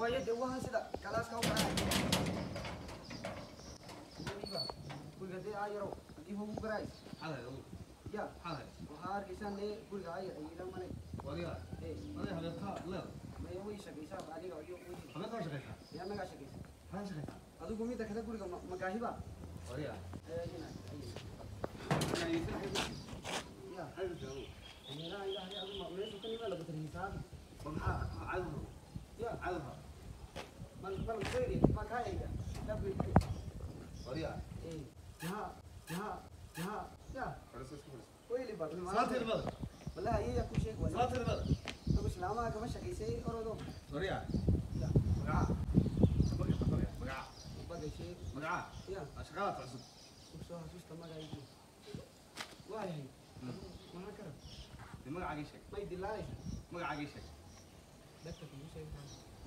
waayo dee wahan sida galaaska u qaraa gurigade ayarow hadii hogu garaay ya waxaa arkaysaan dee guriga ayar ayila manay maya way shaqaysaa adiga ya nagaa shaqaysa adigu midda kale guriga magaahiba ya meeshu ka nima labatarhiisaa يا عذبه मन मन खोएगी माँ खाएगा तब बढ़िया यहाँ यहाँ यहाँ क्या कोई नहीं बात साथ ही बात बोला ये या कुछ एक साथ ही बात तो कुछ लामा का मशक इसे और दो बढ़िया बगा बगा बगा बगा बगा क्या अशकात असुब وصاحب استمر عليه واهي ما كره ما عاقشك ما يدلعي ما عاقشك لك في شيء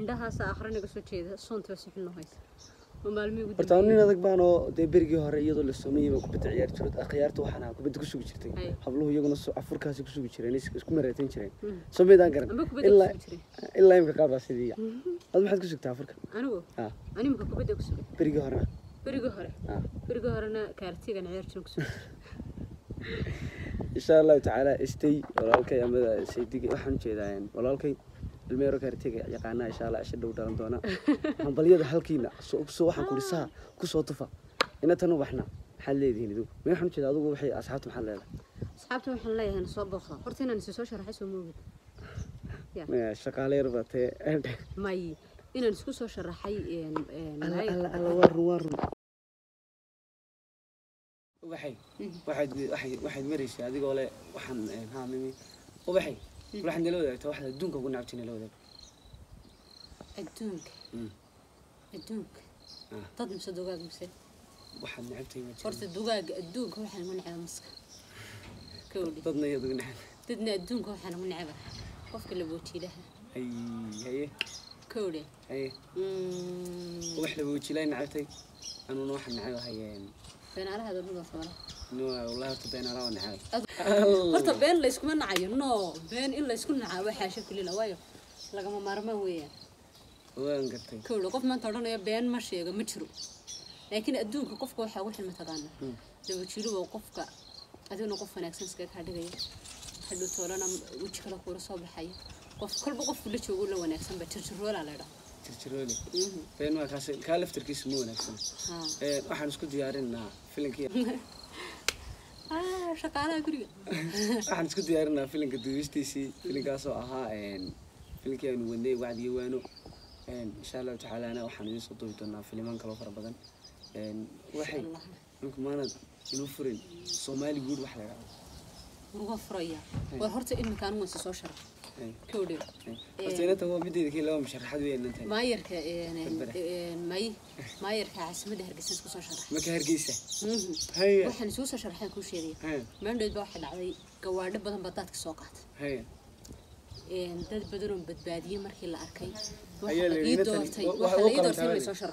indhahaas aakhre naga soo jeeda soonta waa suxin noo haysa horta nin adag baan oo dee berigii hore iyadoo la soomayay baan kubadda ciyaar jirood akhyaarta waxaan ahaa kubadda ku sugi jirtay habluhu iyaguna afurkaasi ku sugi jireen isku mareetan jireen soomaydaan garan ilaa imka qaar baa sidii ad maxaad ku sugtaa afurka anigu animka kubadda ku sugay berigii horena berigii hore berigii horena kaartigan ciyaar jiroon ku sugi insha allahu tacaala istay walaalkay amada saydiga waxaan jeedaa walaalkay الميرو يا يقانا إن شاء الله أشد ودرن دونا هم بليد حلقينا سو سو واحد كل ساعة آه. كل سو طفى إن تنو بحنا حل يدين دو ما يحن كذا دو وحي أصحابته محل لا أصحابته محل لا يعني صوب بخا قرتنا نسوي شرح حسوا موجود يا شقالة ربته ماي إن نسوي شرح حي الله الله ورن ورن waxay waxaad waxay waxaad maraysaa adigoo le waxaan haamimi ubaxay waxaad nala wadaagtaa waxaad adduunka ugu nacabtay nala wadaag adduunka adduunka dad mise dugaag mise waxaad nacabtay ma horta dugaaga adduunka waxaan ugu necba maska dadna iyad ugu necab dadna adduunka waxaan ugu necba qofka laboojiilaha ay haye kowdhe haye wax laboojiilay nacabtay anuna waxaan necab ahayeen beenaalaha dowladda soomaalida no والله تبين أنا ونحاي هرتا بين لا يسكون نعي no بين إلا يسكون نعي وحاشة كلنا وايو لقما مرمى ويا وين قلتي كل قف من ترى بين ما شيء مترو لكن أدون قف كل حاجة وحنا متقانا لو تشيلوا قفك أدون قف ناكسن سكت هذا غير حلو ترى أنا وجهك لك ورصاب الحي قف كل بقف اللي تقول له ناكسن بتشرول على ده ترتيرولي فين ما كاس كالف تركيز مو ناكسن ها إيه واحد نسكت ديارنا فيلم كيا shaqaalaha guriga waxaan isku diyaarinaa filinka duubistiisii filinkaasoo ahaa filinkii aanu wadnay wacdiyo waano insha allahu tacaalana waxaan idiin soo duubi doonaa filimaan kaloo fara badan waxay dhulka maanad inuu furin soomaali guud wax laga war horta iminka anigu waan si soo sharaf كودو هستينتا هو بدي ذكي لو مشرحات وين انت ما يرك ما ي ما يرك عسمد هرقيس سكو شرح ما كهرقيسة هيا وحن سوسة شرحين كل شيء ما عندي بوحد علي قوارد بدن بطات كسوقات هيا dad badanoo badbaadiyey markii la arkay waxa la ii doortay waxa la ii doortay ma soo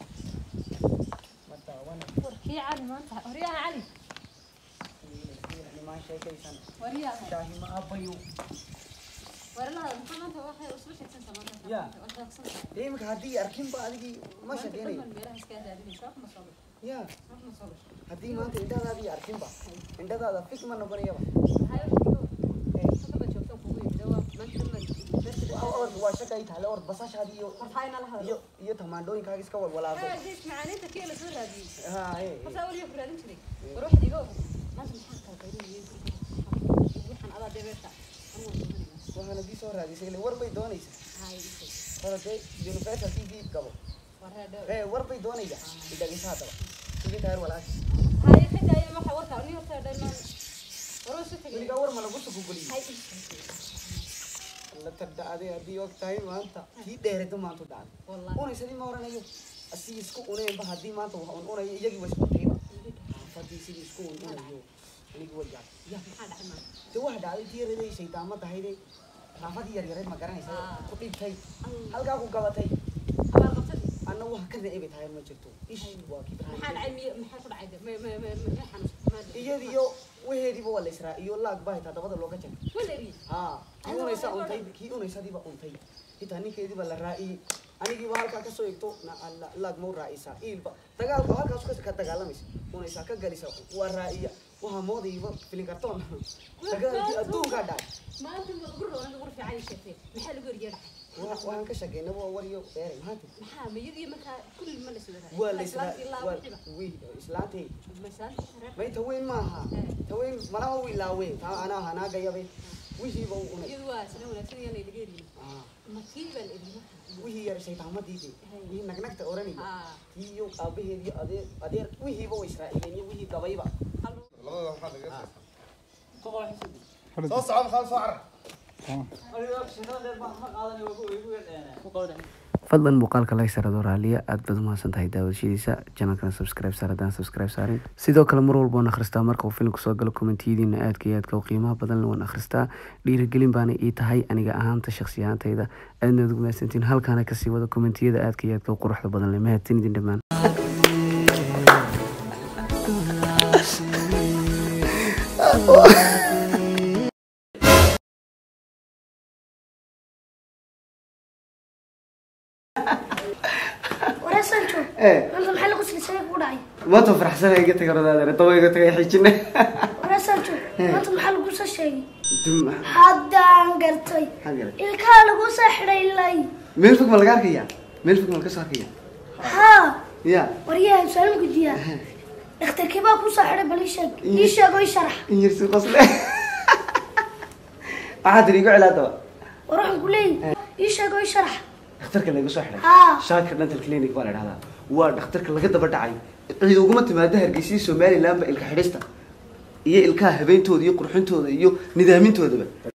وركي علي ما انت وريها علي ما شيء كيسن وريها شاهي ما أبيو ورلا انت ما انت واحد اسبوع كيسن تمام يا ليه مك هدي اركين بقى لي ما شديني ميرها سكاد هدي شاف مصابر يا هدي ما انت انت هذه اركين بقى انت هذا فيك ما نبني يا هاي ورد واشك أي تهلا ورد بس أشهد يو مرحينا لها يو يو تماندوين كاجس كول ولا أصلا هذا جيت معاني تكيل سورة دي ها إيه بس أول يوم كنا نمشي وروح دي جوه ما تمشي حتى كايرين يروحن على دبيرتا وأنا دي سورة دي سيلي وربي دونيس هاي هذا إيه، إيه. دي يونيفرسال تي في كابو إيه وربي دونيس آه. إذا جيت هذا تيجي تهر ولا هاي خدها يا ما حورتها أني وصلت دايما وروح شوفي ورما لو قلت قولي la tardhacday haddii og tahay maanta kii dheerada maanta dhacday unaysani ma oranayo asigi isku uneynba haddii maanta wax un unayo iyagii wasbaqeen fadii sidii isku un unayo anigi way yaab ya maxaa dhacay maanta de waxa dhacday diiraday shaydaama tahayday raafadii yaryareed ma garanaysa ah. ku dhibtay halkaa ku gabatay anna wax ka nacibi tahay ma jirto ish waa kii iyadiyo وهذه بقول إسرائيل يلا أكبر هذا بدل لوجا جن كلري ها كيون إيسا أنتي كيون إيسا دي بقى أنتي هتاني كذي بقى الرأي أنا كي بحال كاكا سو يكتو نا الله لاج مور رئيسا إيل بقى تقال بحال كاكا سو كذا تقال ميس كون إيسا كذا جالس ورأي وها مودي يبقى في الكرتون تقال أدون كذا ما أنت مغرور أنا مغرور في عايشة فيه محل غير يرحل وأنا كشجع نبغى وريو إيري ما هاتي محام يجي مكا كل ما نسلها ولا إسلاتي وي إسلاتي مثلا ما يتوين معها توين ما لا وين لا وين أنا أنا جاي أبي وهي بو أنا يوا سنة ولا سنة يعني لقيني ما كيف الإبن وهي يا رشيد عمد دي دي وهي نك نك تورني هي يوم أبي هي أدير أدير وهي بو إسرائيلي وهي قبيبة لا لا لا حلو صعب خالص عرف fadlan muuqaalka like saarado raaliya aad baad umahadsan tahay daawadashadiisa janalkana subscribe saar haddaan subscribe saarin sidoo kale mar walba waan akhristaa marka uu filmku soo galo kommentiyadiina aadka iyo aadka u qiimaha badan waan akhristaa dhiirigelin baana ii tahay aniga ahaanta shakhsi ahaantayda aadna ugu mahadsantiin halkaana kasii wada kommentiyada aadka iyo aadka u quruxda badan leh mahadsanidin dhammaan sancho ee anta maxaa lagu silsilayay ku dhacay maanta faraxsan ay iga tagay rodaadare taba iga tagay xijine ana sancho maanta maxaa lagu soo sheegay haddaan gartay ilkaha lagu soo xidhay lay meel fog ma laga arkaya meel fog ma laga soo arkaya ha ya waryahan saalim gudiya dhakhtarkii baa ku soo xidhay bal ii sheeg ii sheeg oo ii sharax in yar si qosle waxaad igu celaa daba waruxan ku leeyi ii sheeg oo ii sharax اختارك اللي يقصه احنا شاكر انت الكلينيك بارد هذا وارد اختارك اللي قد بدعي اللي هو إيه، قمت ما دهر قيسي سومالي لامبا الكحرستا يا الكاه إيه، بين تو ديو قرحين تو ديو